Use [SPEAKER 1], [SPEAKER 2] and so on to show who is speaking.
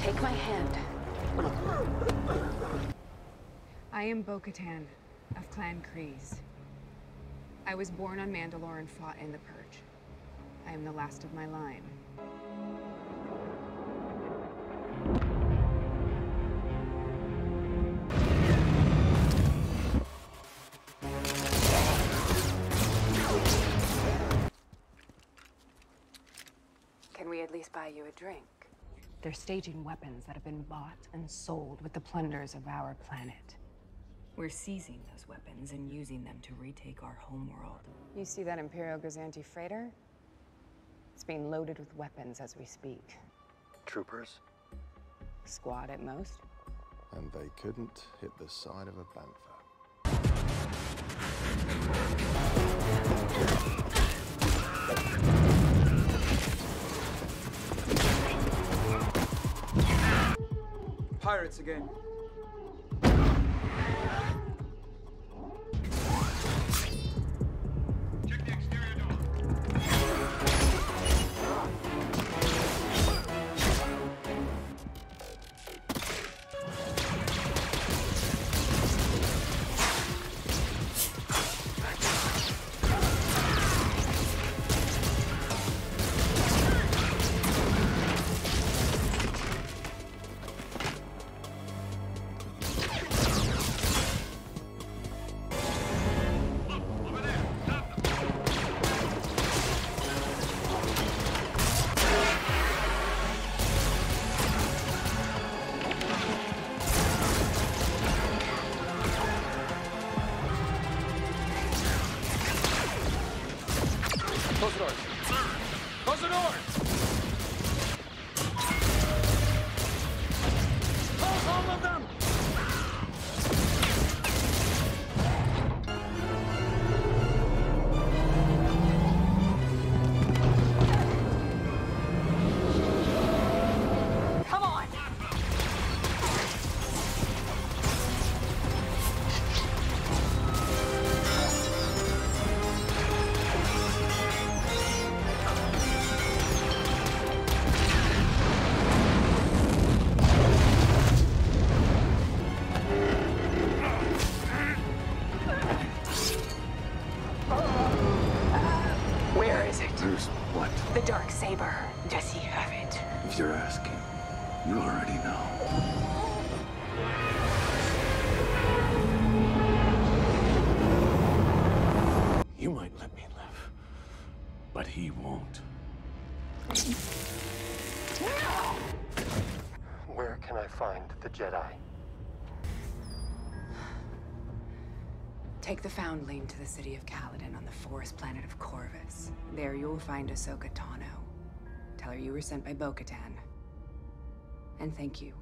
[SPEAKER 1] Take my hand. I am Bo-Katan of Clan Kryze. I was born on Mandalore and fought in the Purge. I am the last of my line.
[SPEAKER 2] Can we at least buy you a drink?
[SPEAKER 1] They're staging weapons that have been bought and sold with the plunders of our planet.
[SPEAKER 2] We're seizing those weapons and using them to retake our homeworld.
[SPEAKER 1] You see that Imperial Gozanti freighter? It's being loaded with weapons as we speak.
[SPEAKER 3] Troopers?
[SPEAKER 1] Squad at most.
[SPEAKER 3] And they couldn't hit the side of a bantha.
[SPEAKER 4] Pirates again. Close the doors. Close the doors!
[SPEAKER 2] The dark saber. Does he have it?
[SPEAKER 5] If you're asking, you already know. You might let me live, but he won't.
[SPEAKER 3] Where can I find the Jedi?
[SPEAKER 2] Take the Foundling to the city of Calodan on the forest planet of Corvus. There you will find Ahsoka Tano. Tell her you were sent by Bo-Katan. And thank you